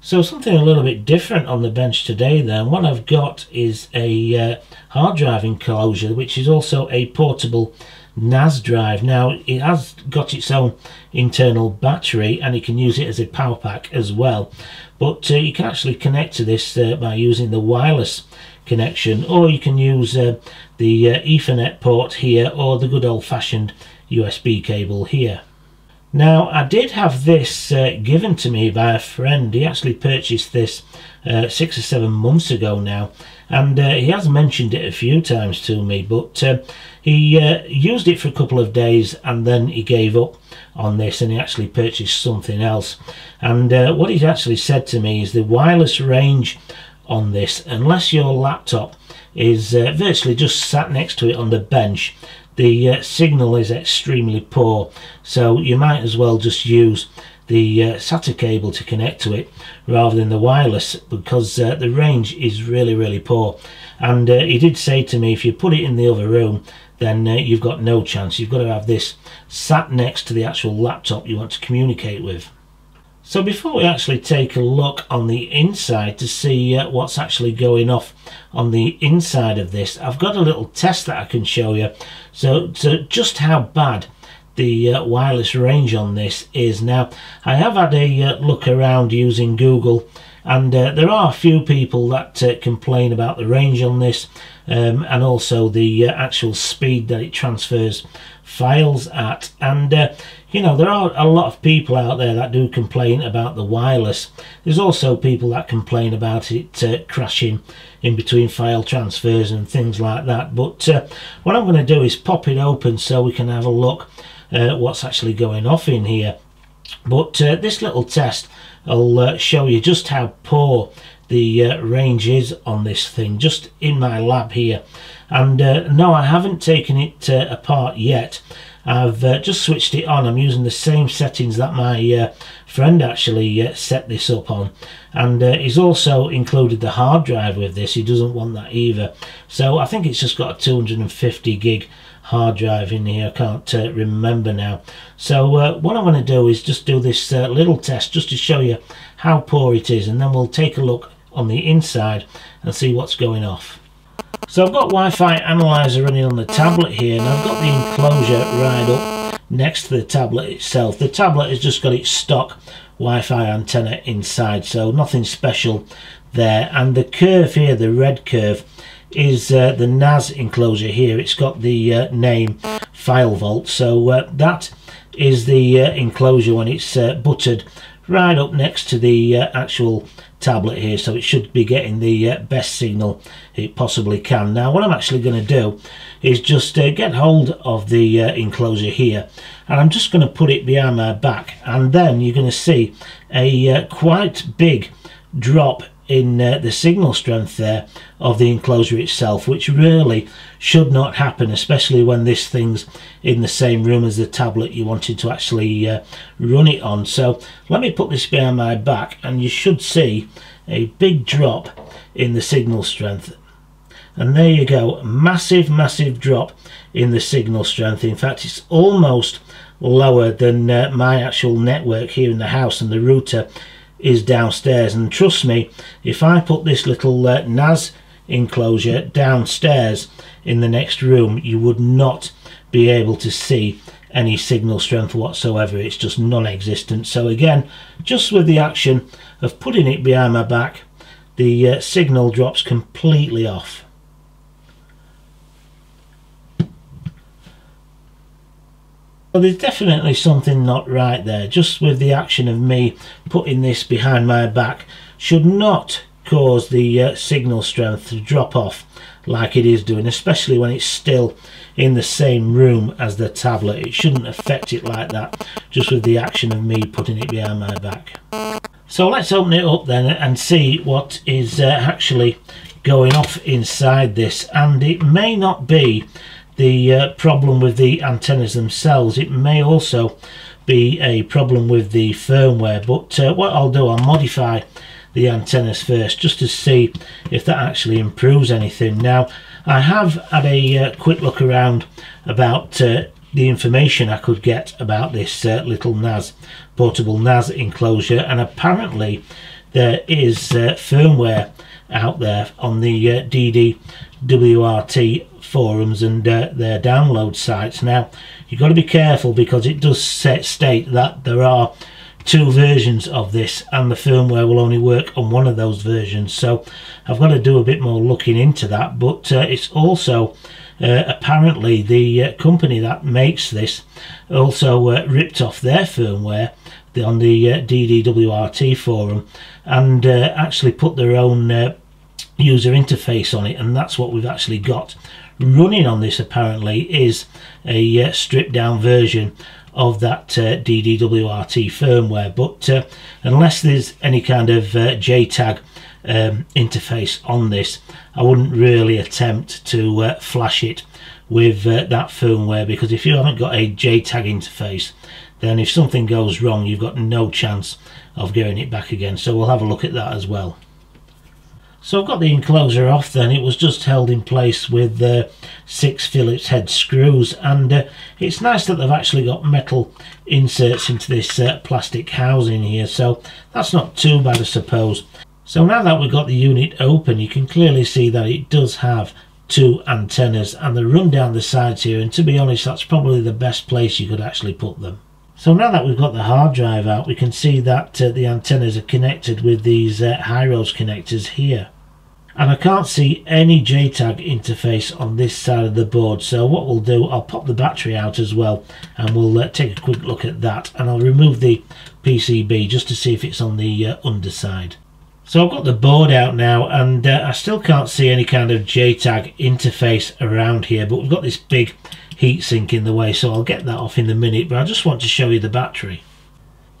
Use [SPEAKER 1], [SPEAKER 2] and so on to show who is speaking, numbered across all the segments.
[SPEAKER 1] So something a little bit different on the bench today then. What I've got is a uh, hard drive enclosure which is also a portable NAS drive. Now it has got its own internal battery and you can use it as a power pack as well. But uh, you can actually connect to this uh, by using the wireless connection or you can use uh, the uh, Ethernet port here or the good old-fashioned USB cable here. Now, I did have this uh, given to me by a friend. He actually purchased this uh, six or seven months ago now, and uh, he has mentioned it a few times to me, but uh, he uh, used it for a couple of days and then he gave up on this and he actually purchased something else. And uh, what he's actually said to me is the wireless range on this, unless your laptop is virtually just sat next to it on the bench, the uh, signal is extremely poor so you might as well just use the uh, SATA cable to connect to it rather than the wireless because uh, the range is really really poor. And uh, he did say to me if you put it in the other room then uh, you've got no chance. You've got to have this sat next to the actual laptop you want to communicate with so before we actually take a look on the inside to see uh, what's actually going off on the inside of this, I've got a little test that I can show you. So, so just how bad the uh, wireless range on this is. Now, I have had a uh, look around using Google and uh, there are a few people that uh, complain about the range on this um, and also the uh, actual speed that it transfers files at. And uh, you know there are a lot of people out there that do complain about the wireless. There's also people that complain about it uh, crashing in between file transfers and things like that. But uh, what I'm going to do is pop it open so we can have a look what's actually going off in here but uh, this little test will uh, show you just how poor the range is on this thing just in my lab here and no I haven't taken it apart yet I've uh, just switched it on. I'm using the same settings that my uh, friend actually uh, set this up on. And uh, he's also included the hard drive with this. He doesn't want that either. So I think it's just got a 250 gig hard drive in here. I can't uh, remember now. So uh, what I'm going to do is just do this little test just to show you how poor it is. And then we'll take a look on the inside and see what's going off. So I've got Wi-Fi analyzer running on the tablet here and I've got the enclosure right up next to the tablet itself. The tablet has just got its stock Wi-Fi antenna inside so nothing special there and the curve here, the red curve, is uh, the NAS enclosure here. It's got the uh, name File Vault. So uh, that is the uh, enclosure when it's uh, buttered right up next to the uh, actual tablet here. So it should be getting the best signal it possibly can. Now what I'm actually going to do is just get hold of the enclosure here. And I'm just going to put it behind my back. And then you're going to see a quite big drop in uh, the signal strength there of the enclosure itself which really should not happen especially when this thing's in the same room as the tablet you wanted to actually uh, run it on. So let me put this behind my back and you should see a big drop in the signal strength. And there you go massive massive drop in the signal strength. In fact it's almost lower than uh, my actual network here in the house and the router is downstairs. And trust me if I put this little uh, NAS enclosure downstairs in the next room you would not be able to see any signal strength whatsoever. It's just non-existent. So again just with the action of putting it behind my back the uh, signal drops completely off Well, there's definitely something not right there. Just with the action of me putting this behind my back should not cause the uh, signal strength to drop off like it is doing, especially when it's still in the same room as the tablet. It shouldn't affect it like that, just with the action of me putting it behind my back. So let's open it up then and see what is uh, actually going off inside this. And it may not be the uh, problem with the antennas themselves. It may also be a problem with the firmware, but uh, what I'll do, I'll modify the antennas first just to see if that actually improves anything. Now, I have had a uh, quick look around about uh, the information I could get about this uh, little NAS, portable NAS enclosure, and apparently there is uh, firmware out there on the uh, DDWRT forums and uh, their download sites. Now, you've got to be careful because it does set, state that there are two versions of this and the firmware will only work on one of those versions so I've got to do a bit more looking into that but uh, it's also uh, apparently the uh, company that makes this also uh, ripped off their firmware on the uh, DDWRT forum and uh, actually put their own user interface on it and that's what we've actually got. Running on this apparently is a stripped down version of that uh, DDWRT firmware but uh, unless there's any kind of uh, JTAG um, interface on this I wouldn't really attempt to uh, flash it with uh, that firmware because if you haven't got a JTAG interface then if something goes wrong you've got no chance of getting it back again so we'll have a look at that as well. So I've got the enclosure off then, it was just held in place with uh, six Phillips head screws and uh, it's nice that they've actually got metal inserts into this uh, plastic housing here so that's not too bad I suppose. So now that we've got the unit open you can clearly see that it does have two antennas and they run down the sides here and to be honest that's probably the best place you could actually put them. So now that we've got the hard drive out, we can see that uh, the antennas are connected with these uh, Hirose connectors here. And I can't see any JTAG interface on this side of the board. So what we'll do, I'll pop the battery out as well and we'll uh, take a quick look at that. And I'll remove the PCB just to see if it's on the uh, underside. So I've got the board out now and uh, I still can't see any kind of JTAG interface around here. But we've got this big heatsink in the way so I'll get that off in a minute but I just want to show you the battery.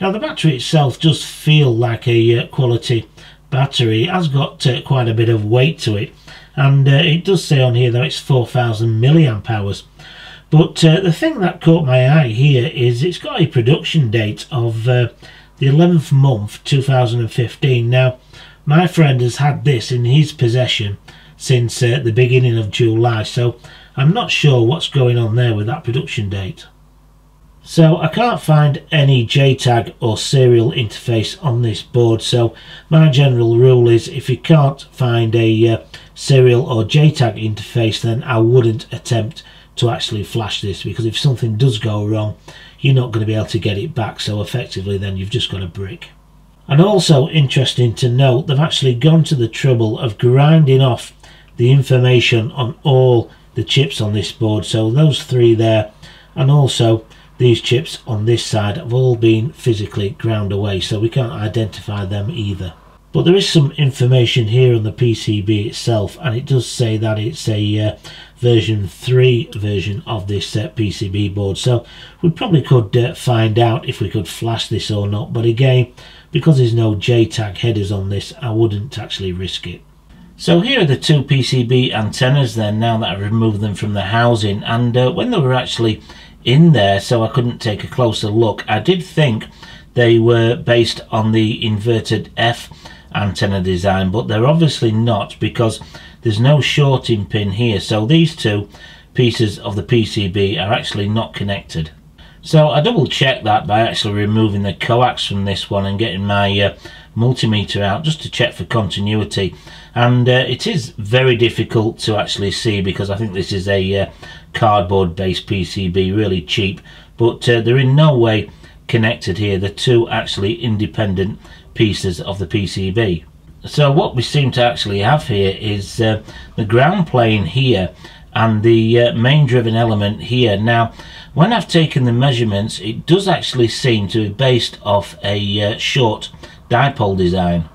[SPEAKER 1] Now the battery itself does feel like a uh, quality battery. It has got uh, quite a bit of weight to it and uh, it does say on here that it's 4000 milliamp hours. But uh, the thing that caught my eye here is it's got a production date of uh, the 11th month 2015. Now my friend has had this in his possession since uh, the beginning of July so I'm not sure what's going on there with that production date. So I can't find any JTAG or serial interface on this board so my general rule is if you can't find a uh, serial or JTAG interface then I wouldn't attempt to actually flash this because if something does go wrong you're not going to be able to get it back so effectively then you've just got a brick. And also interesting to note they've actually gone to the trouble of grinding off the information on all the chips on this board. So those three there and also these chips on this side have all been physically ground away so we can't identify them either. But there is some information here on the PCB itself and it does say that it's a uh, version 3 version of this uh, PCB board. So we probably could uh, find out if we could flash this or not. But again because there's no JTAG headers on this I wouldn't actually risk it. So here are the two PCB antennas then now that I've removed them from the housing and uh, when they were actually in there so I couldn't take a closer look I did think they were based on the inverted F antenna design but they're obviously not because there's no shorting pin here so these two pieces of the PCB are actually not connected. So I double checked that by actually removing the coax from this one and getting my uh, multimeter out just to check for continuity. And uh, it is very difficult to actually see because I think this is a uh, cardboard based PCB really cheap. But uh, they're in no way connected here they're two actually independent pieces of the PCB so what we seem to actually have here is uh, the ground plane here and the uh, main driven element here now when I've taken the measurements it does actually seem to be based off a uh, short dipole design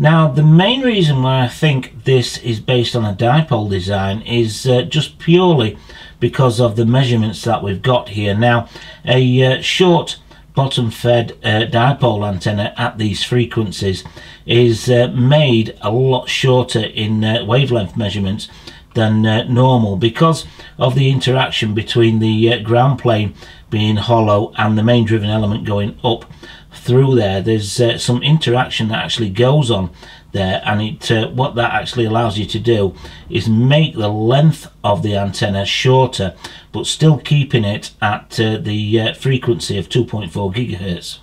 [SPEAKER 1] now, the main reason why I think this is based on a dipole design is uh, just purely because of the measurements that we've got here. Now, a uh, short bottom fed uh, dipole antenna at these frequencies is uh, made a lot shorter in uh, wavelength measurements than uh, normal because of the interaction between the ground plane being hollow and the main driven element going up through there. There's uh, some interaction that actually goes on there and it uh, what that actually allows you to do is make the length of the antenna shorter but still keeping it at uh, the uh, frequency of 2.4 gigahertz.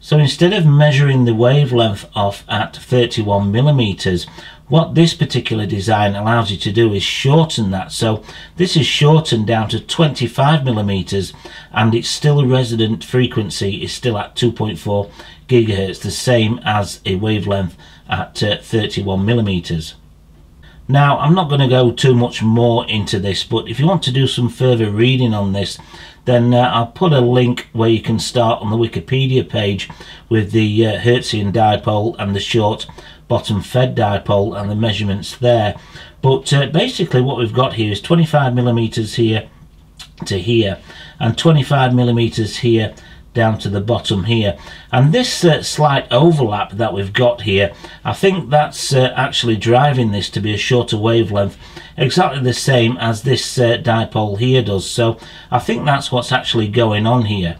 [SPEAKER 1] So instead of measuring the wavelength off at 31 millimeters, what this particular design allows you to do is shorten that. So this is shortened down to 25 millimeters and it's still resonant frequency is still at 2.4 gigahertz, the same as a wavelength at uh, 31 millimeters. Now, I'm not going to go too much more into this, but if you want to do some further reading on this, then uh, I'll put a link where you can start on the Wikipedia page with the uh, Hertzian dipole and the short bottom fed dipole and the measurements there. But uh, basically what we've got here is 25 millimeters here to here and 25 millimeters here down to the bottom here. And this uh, slight overlap that we've got here I think that's uh, actually driving this to be a shorter wavelength exactly the same as this uh, dipole here does. So I think that's what's actually going on here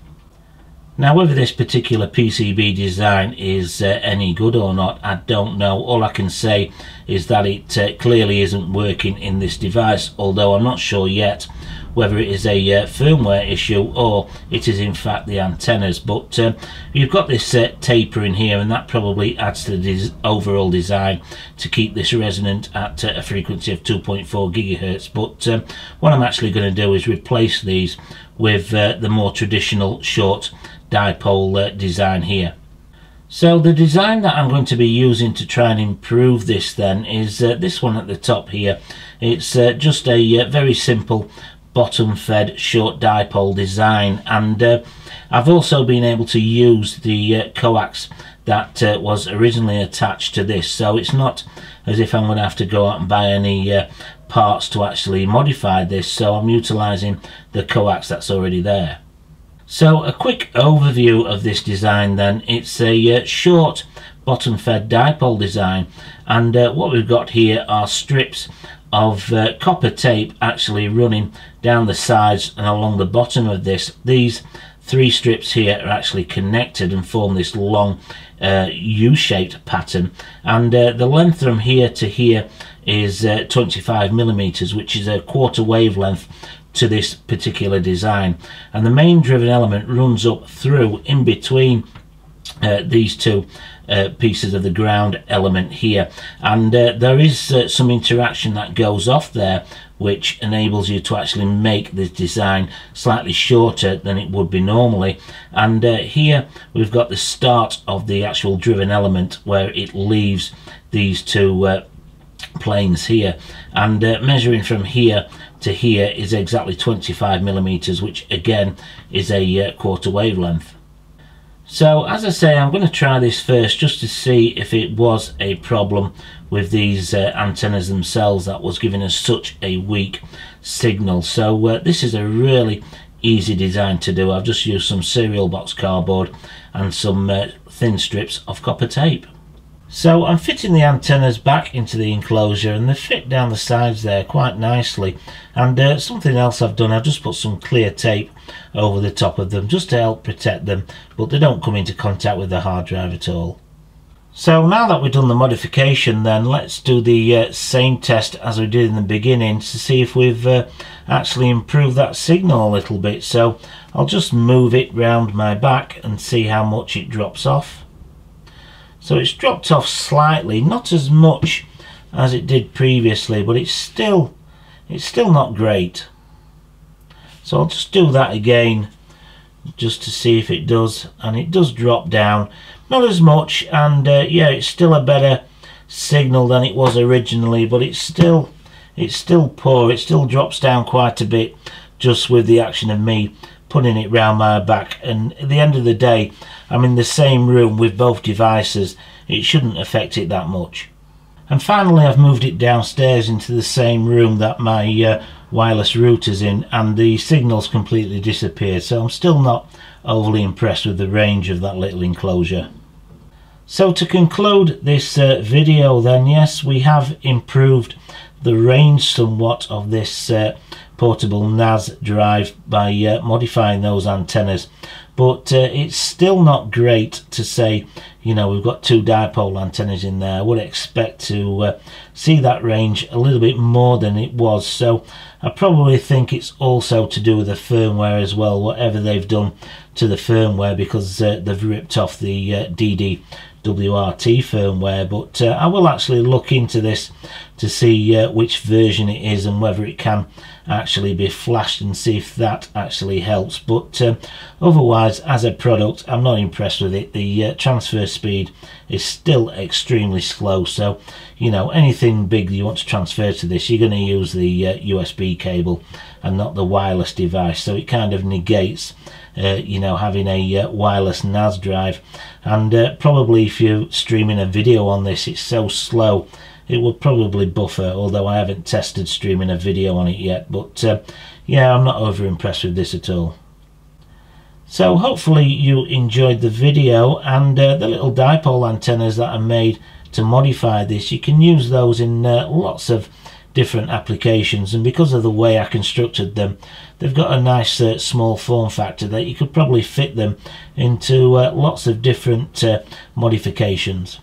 [SPEAKER 1] now whether this particular PCB design is uh, any good or not I don't know. All I can say is that it uh, clearly isn't working in this device although I'm not sure yet whether it is a uh, firmware issue or it is in fact the antennas. But um, you've got this uh, taper in here and that probably adds to the overall design to keep this resonant at uh, a frequency of 2.4 gigahertz. But um, what I'm actually going to do is replace these with uh, the more traditional short dipole uh, design here so the design that I'm going to be using to try and improve this then is uh, this one at the top here. It's uh, just a uh, very simple bottom fed short dipole design and uh, I've also been able to use the uh, coax that was originally attached to this so it's not as if I'm going to have to go out and buy any parts to actually modify this so I'm utilizing the coax that's already there. So a quick overview of this design then it's a uh, short bottom fed dipole design and uh, what we've got here are strips of uh, copper tape actually running down the sides and along the bottom of this. These three strips here are actually connected and form this long uh, U-shaped pattern and uh, the length from here to here is uh, 25 millimeters which is a quarter wavelength to this particular design. And the main driven element runs up through in between uh, these two uh, pieces of the ground element here. And uh, there is uh, some interaction that goes off there which enables you to actually make this design slightly shorter than it would be normally. And uh, here we've got the start of the actual driven element where it leaves these two uh, planes here. And measuring from here to here is exactly 25 millimeters which again is a quarter wavelength so as I say, I'm going to try this first just to see if it was a problem with these uh, antennas themselves that was giving us such a weak signal. So uh, this is a really easy design to do. I've just used some cereal box cardboard and some uh, thin strips of copper tape. So I'm fitting the antennas back into the enclosure and they fit down the sides there quite nicely and uh, something else I've done I've just put some clear tape over the top of them just to help protect them but they don't come into contact with the hard drive at all. So now that we've done the modification then let's do the uh, same test as we did in the beginning to see if we've uh, actually improved that signal a little bit so I'll just move it round my back and see how much it drops off. So it's dropped off slightly, not as much as it did previously, but it's still it's still not great. So I'll just do that again just to see if it does and it does drop down not as much and uh, yeah it's still a better signal than it was originally but it's still it's still poor it still drops down quite a bit just with the action of me putting it round my back. And at the end of the day I'm in the same room with both devices. It shouldn't affect it that much. And finally I've moved it downstairs into the same room that my uh, wireless router's in and the signals completely disappeared. So I'm still not overly impressed with the range of that little enclosure. So to conclude this uh, video then yes we have improved the range somewhat of this uh, portable NAS drive by uh, modifying those antennas. But uh, it's still not great to say you know we've got two dipole antennas in there. I would expect to uh, see that range a little bit more than it was. So I probably think it's also to do with the firmware as well whatever they've done to the firmware because uh, they've ripped off the uh, DD WRT firmware but uh, I will actually look into this to see uh, which version it is and whether it can actually be flashed and see if that actually helps. But uh, otherwise as a product I'm not impressed with it. The uh, transfer speed is still extremely slow so you know anything big you want to transfer to this you're going to use the USB uh, cable and not the wireless device. So it kind of negates uh, you know having a uh, wireless NAS drive. And uh, probably if you're streaming a video on this it's so slow it will probably buffer although I haven't tested streaming a video on it yet. But uh, yeah I'm not over impressed with this at all. So hopefully you enjoyed the video and uh, the little dipole antennas that I made to modify this. You can use those in uh, lots of different applications and because of the way I constructed them they've got a nice uh, small form factor that you could probably fit them into uh, lots of different uh, modifications.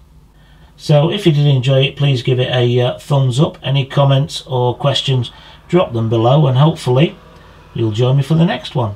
[SPEAKER 1] So if you did enjoy it please give it a uh, thumbs up. Any comments or questions drop them below and hopefully you'll join me for the next one.